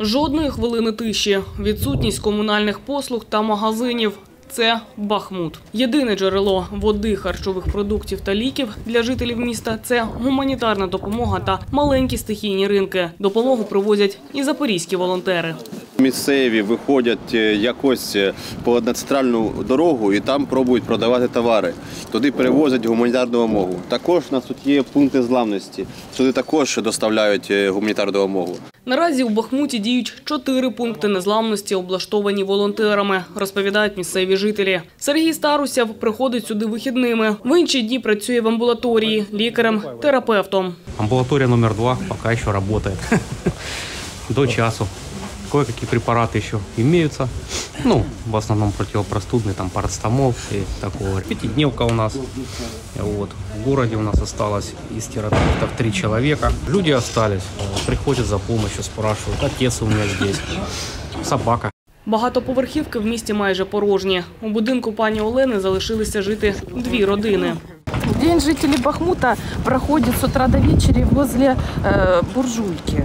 Жодної хвилини тиші, відсутність комунальних послуг та магазинів. Це Бахмут. Єдине джерело води, харчових продуктів та ліків для жителів міста це гуманітарна допомога та маленькі стихійні ринки. Допомогу привозять і запорізькі волонтери. Місцеві виходять е, якось е, по центральну дорогу і там пробують продавати товари. Туди перевозять гуманітарну допомогу. Також у нас тут є пункти зламності. Сюди також доставляють е, гуманітарну допомогу. Наразі у Бахмуті діють чотири пункти незламності, облаштовані волонтерами, розповідають місцеві жителі. Сергій Старусяв приходить сюди вихідними. В інші дні працює в амбулаторії лікарем, терапевтом. Амбулатория номер два пока еще работает. До часу. Кое-какие препараты еще имеются. Ну, в основном противопростудный, там парацетамол и такого. Пятидневка у нас. Вот. В городе у нас осталось из терапевтов три человека. Люди остались, э, приходят за помощью, спрашивают. Отец у меня здесь, собака. Багатоповерхівки в місті майже порожні. У будинку пані Олени залишилися жити дві родини. День жителей Бахмута проходит с утра до вечера возле э, буржуйки,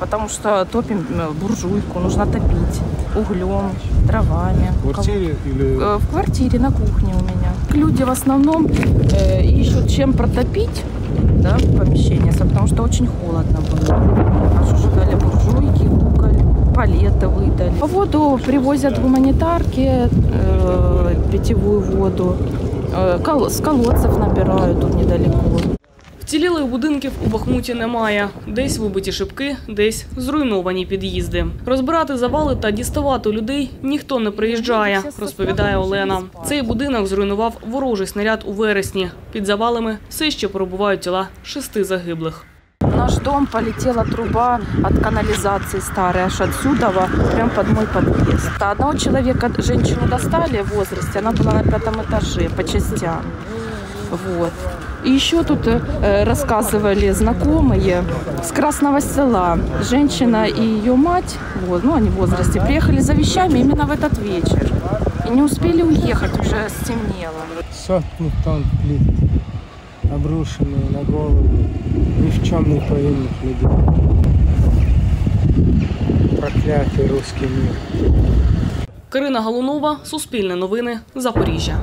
потому что топим э, буржуйку, нужно топить углем, дровами. В квартире или Э, В квартире, на кухне у меня. Люди в основном э, ищут чем протопить да, помещение, потому что очень холодно было. А что же дали буржуйки, уголь, палеты выдали. Воду привозят гуманитарки, э, питьевую воду. Э, колодців набирають тут недалеко. Вцілілих будинків у Бахмуті немає. Десь вибиті шибки, десь зруйновані під'їзди. Розбирати завали та діставати людей ніхто не приїжджає, розповідає Олена. Цей будинок зруйнував ворожий снаряд у вересні. Під завалами все ще перебувають тіла шести загиблих. Наш дом полетела труба от канализации старая, аж отсюда, прям под мой подъезд. Одного человека, женщину достали в возрасте, она была на пятом этаже по частям. Вот. И еще тут э, рассказывали знакомые с Красного села. Женщина и ее мать, вот, ну они в возрасте, приехали за вещами именно в этот вечер. И не успели уехать, уже стемнело. сотни тонн плит, обрушенные на голову ни в чем не повинных людей. Проклятый русский мир. Карина Галунова, Суспільне новини, Запоріжжя.